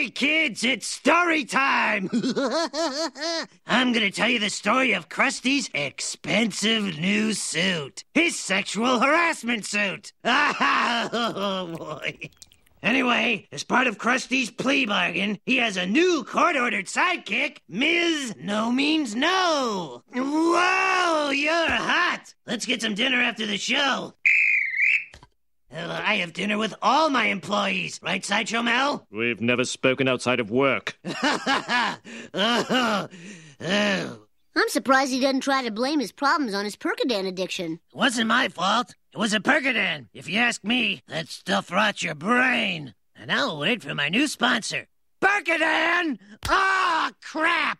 Okay, kids, it's story time. I'm gonna tell you the story of Krusty's expensive new suit. His sexual harassment suit. oh boy. Anyway, as part of Krusty's plea bargain, he has a new court-ordered sidekick, Ms. No Means No. Whoa, you're hot. Let's get some dinner after the show. Uh, I have dinner with all my employees, right, Sideshow Mel? We've never spoken outside of work. oh, oh. I'm surprised he doesn't try to blame his problems on his Percodan addiction. It wasn't my fault. It was a Percodan. If you ask me, that stuff rots your brain. And I'll wait for my new sponsor. Percodan! Ah, crap!